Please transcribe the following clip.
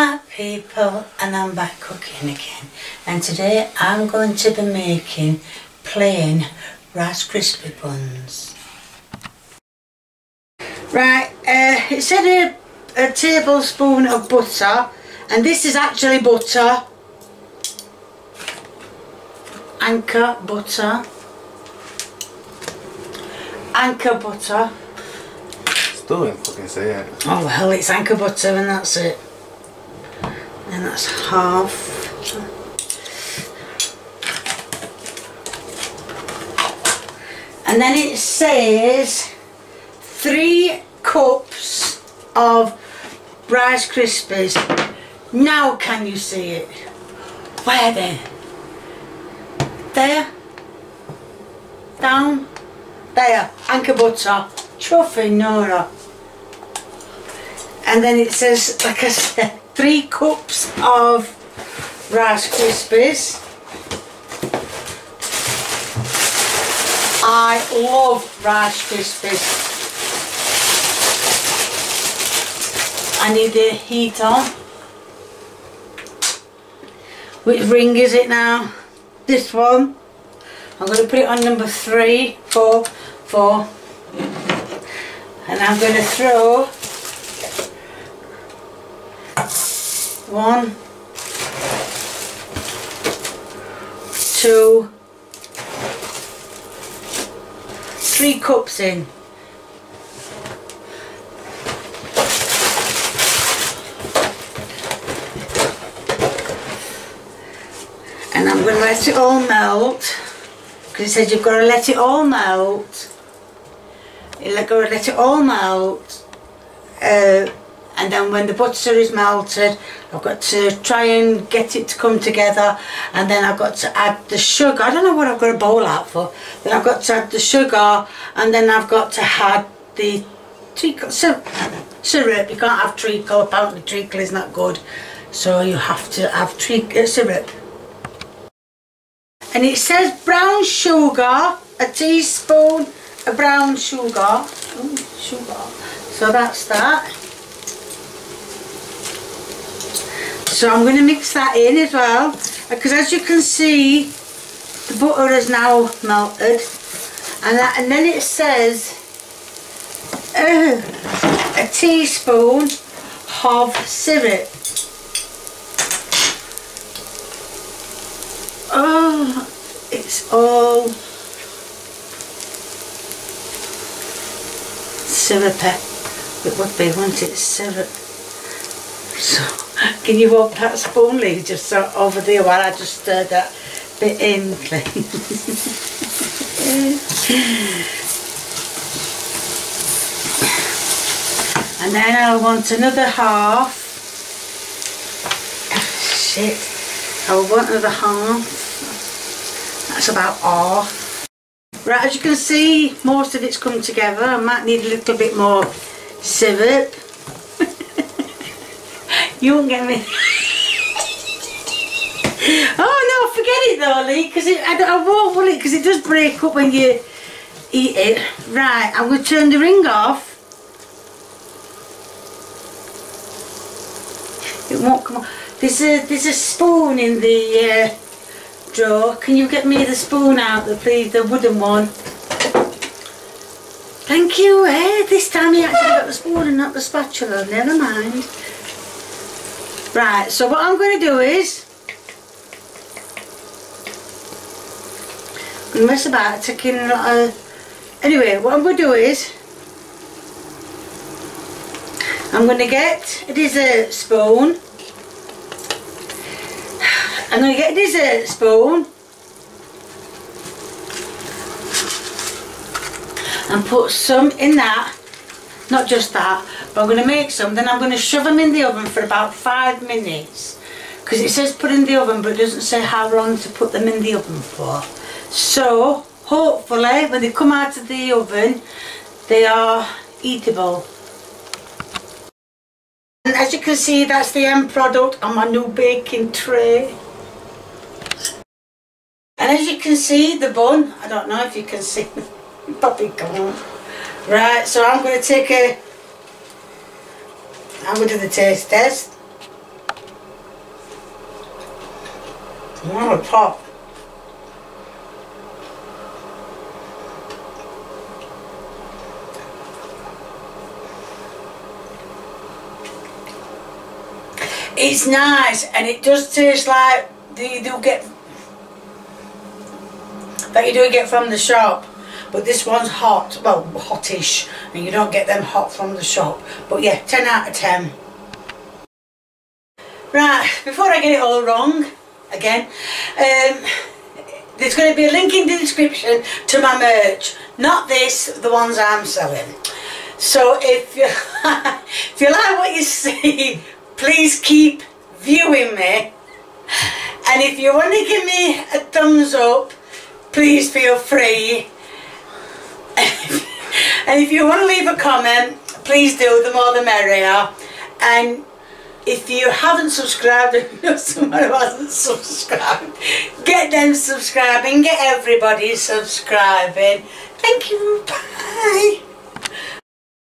Hi people and I'm back cooking again and today I'm going to be making plain Rice Krispie buns. Right, uh, it said a, a tablespoon of butter and this is actually butter. Anchor butter. Anchor butter. Still didn't fucking say it. Oh well, it's anchor butter and that's it. And that's half. And then it says three cups of Rice Krispies. Now can you see it? Where then? There? Down? There, anchor butter. Chuffing Nora. And then it says, like I said, three cups of Rice Krispies. I love Rice Krispies. I need the heat on. Which ring is it now? This one. I'm going to put it on number three, four, four. And I'm going to throw one, two, three cups in. And I'm going to let it all melt because it says you've got to let it all melt. You've got to let it all melt. Uh, and then when the butter is melted I've got to try and get it to come together. And then I've got to add the sugar. I don't know what I've got a bowl out for then I've got to add the sugar. And then I've got to add the treacle syrup. You can't have treacle. Apparently treacle is not good. So you have to have treacle uh, syrup. And it says brown sugar a teaspoon of brown sugar. Ooh, sugar. So that's that So I'm going to mix that in as well because as you can see the butter is now melted and, that, and then it says uh, a teaspoon of syrup. Oh, it's all syrupy. It would be, wouldn't it? Syrup. So can you walk that spoon, Lee, just so over there while I just stir that bit in, please? and then I want another half. Shit. I want another half. That's about half. Right, as you can see, most of it's come together. I might need a little bit more syrup. You won't get me. oh no, forget it though, Lee, because I, I won't, will it? Because it does break up when you eat it. Right, I'm going to turn the ring off. It won't come on. There's a, there's a spoon in the uh, drawer. Can you get me the spoon out, please, the wooden one? Thank you. Eh? This time you actually got the spoon and not the spatula. Never mind. Right, so what I'm going to do is mess about taking a uh, lot of anyway what I'm going to do is I'm going to get a dessert spoon. I'm going to get a dessert spoon and put some in that not just that, but I'm going to make some, then I'm going to shove them in the oven for about five minutes. Because it says put in the oven, but it doesn't say how long to put them in the oven for. So, hopefully, when they come out of the oven, they are eatable. And as you can see, that's the end product on my new baking tray. And as you can see, the bun, I don't know if you can see, probably can't. Right, so I'm going to take a... I'm going to do the taste test. Mmm, pop. It's nice and it does taste like you do get that you do get from the shop but this one's hot well hotish and you don't get them hot from the shop. But yeah 10 out of 10 right before I get it all wrong again um, there's going to be a link in the description to my merch not this the ones I'm selling. So if you if you like what you see please keep viewing me. And if you want to give me a thumbs up please feel free and if you want to leave a comment please do the more the merrier. And if you haven't subscribed and you know someone who hasn't subscribed get them subscribing get everybody subscribing. Thank you bye